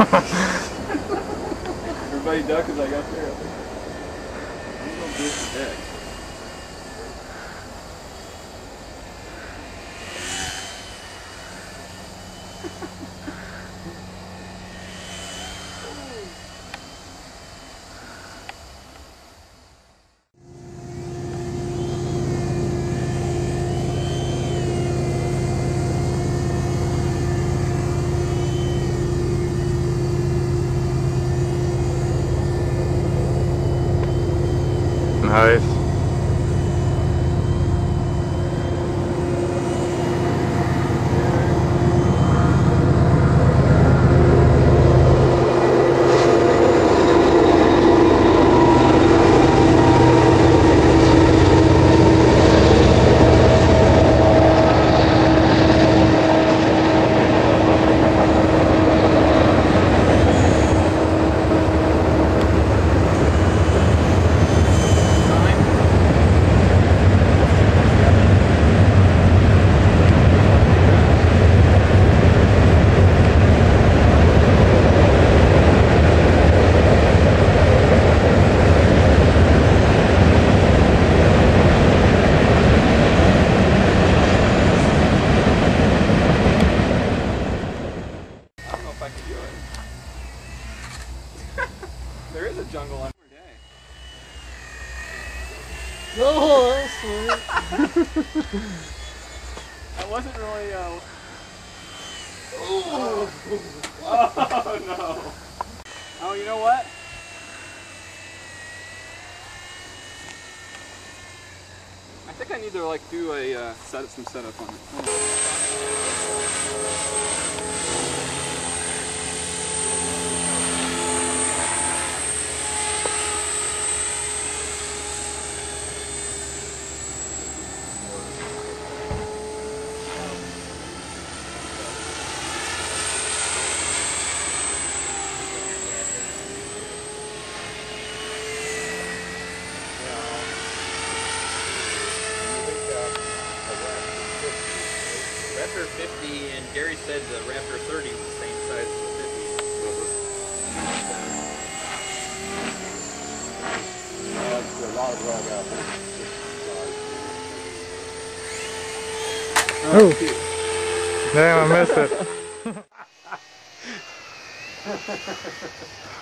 Everybody duck as I got there. I'm gonna the deck. Nice. I don't know if I can do it. There is a jungle on day. Oh, that's sweet. That wasn't really uh Oh no. Oh you know what? I think I need to like do a uh, set some setup on it. Raptor 50 and Gary said the Raptor 30 was the same size as the 50. That's a lot of rug out Oh. Damn, I missed it.